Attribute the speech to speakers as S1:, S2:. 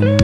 S1: Bye.